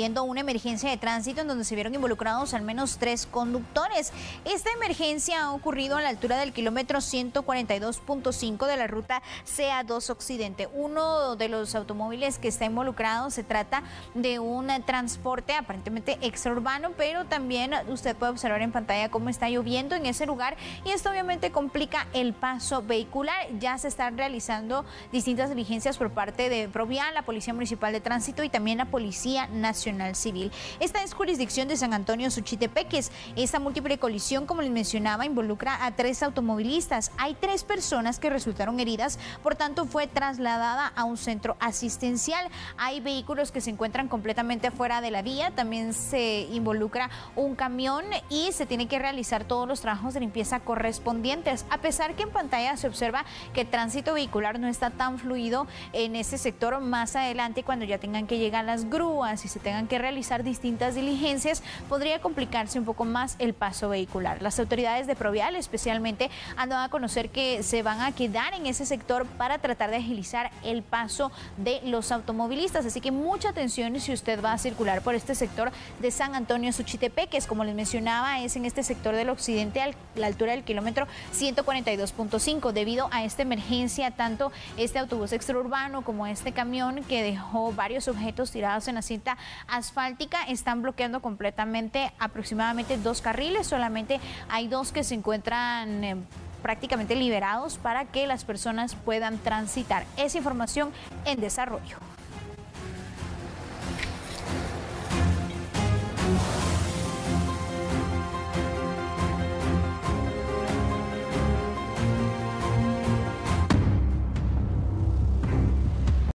una emergencia de tránsito en donde se vieron involucrados al menos tres conductores. Esta emergencia ha ocurrido a la altura del kilómetro 142.5 de la ruta CA2 Occidente. Uno de los automóviles que está involucrado se trata de un transporte aparentemente extraurbano, pero también usted puede observar en pantalla cómo está lloviendo en ese lugar y esto obviamente complica el paso vehicular. Ya se están realizando distintas diligencias por parte de Provial, la Policía Municipal de Tránsito y también la Policía Nacional Civil. Esta es jurisdicción de San Antonio Suchitepeques. Esta múltiple colisión, como les mencionaba, involucra a tres automovilistas. Hay tres personas que resultaron heridas, por tanto fue trasladada a un centro asistencial. Hay vehículos que se encuentran completamente fuera de la vía, también se involucra un camión y se tiene que realizar todos los trabajos de limpieza correspondientes. A pesar que en pantalla se observa que el tránsito vehicular no está tan fluido en este sector, más adelante cuando ya tengan que llegar las grúas y se que realizar distintas diligencias, podría complicarse un poco más el paso vehicular. Las autoridades de Provial especialmente han dado a conocer que se van a quedar en ese sector para tratar de agilizar el paso de los automovilistas. Así que mucha atención si usted va a circular por este sector de San Antonio Suchitepeques. Como les mencionaba, es en este sector del occidente a la altura del kilómetro 142.5 debido a esta emergencia, tanto este autobús extraurbano como este camión que dejó varios objetos tirados en la cinta asfáltica están bloqueando completamente aproximadamente dos carriles, solamente hay dos que se encuentran... Eh, prácticamente liberados para que las personas puedan transitar. Esa información en desarrollo.